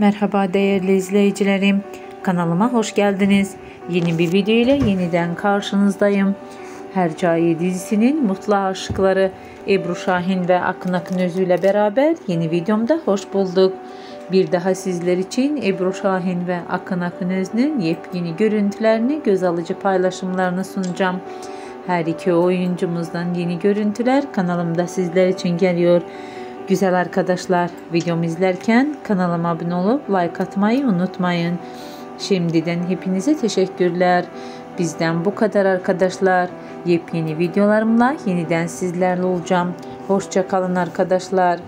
Merhaba değerli izleyicilerim. Kanalıma hoş geldiniz. Yeni bir video ile yeniden karşınızdayım. Hercai dizisinin mutlu aşıkları Ebru Şahin ve Akın Akın Özü ile beraber yeni videomda hoş bulduk. Bir daha sizler için Ebru Şahin ve Akın Akın Öz'ün yepyeni görüntülerini, göz alıcı paylaşımlarını sunacağım. Her iki oyuncumuzdan yeni görüntüler kanalımda sizler için geliyor. Güzel arkadaşlar videomu izlerken kanalıma abone olup like atmayı unutmayın. Şimdiden hepinize teşekkürler. Bizden bu kadar arkadaşlar. Yepyeni videolarımla yeniden sizlerle olacağım. Hoşçakalın arkadaşlar.